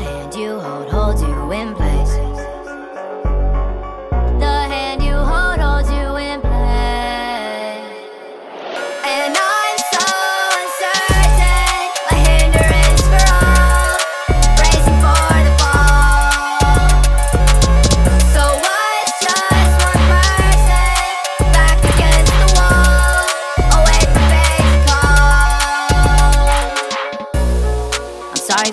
hand you hold, holds you in place.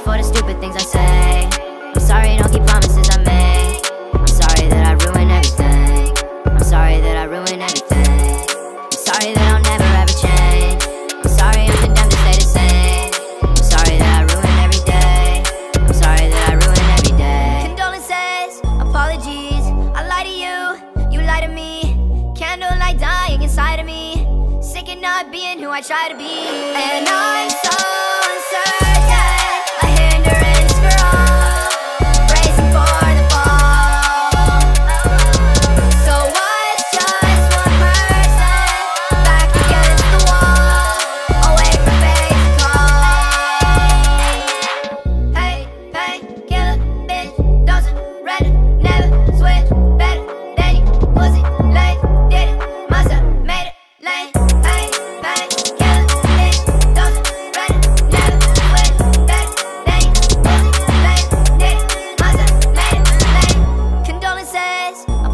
For the stupid things I say. I'm sorry don't keep promises I make. I'm sorry that I ruin everything. I'm sorry that I ruin everything. I'm sorry that I'll never ever change. I'm sorry I'm condemned to stay the same. I'm sorry that I ruin every day. I'm sorry that I ruin every day. Condolences, apologies. I lie to you, you lie to me. Candlelight dying inside of me. Sick of not being who I try to be. And I'm so uncertain.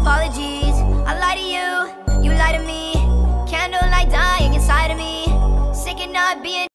apologies. I lie to you, you lie to me. Candlelight dying inside of me. Sick of not being.